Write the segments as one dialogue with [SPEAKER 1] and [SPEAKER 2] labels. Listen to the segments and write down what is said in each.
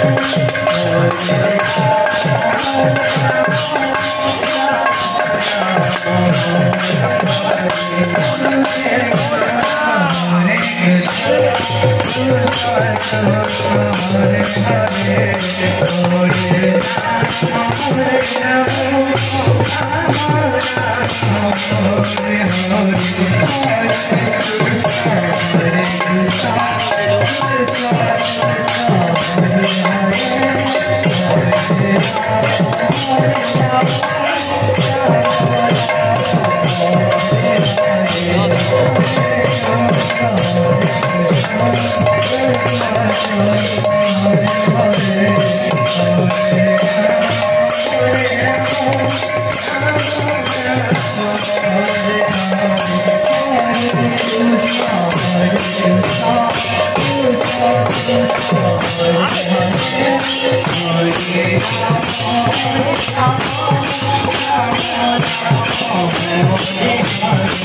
[SPEAKER 1] Oh, Oh,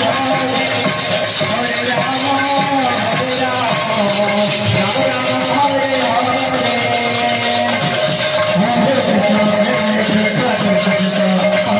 [SPEAKER 1] Oh,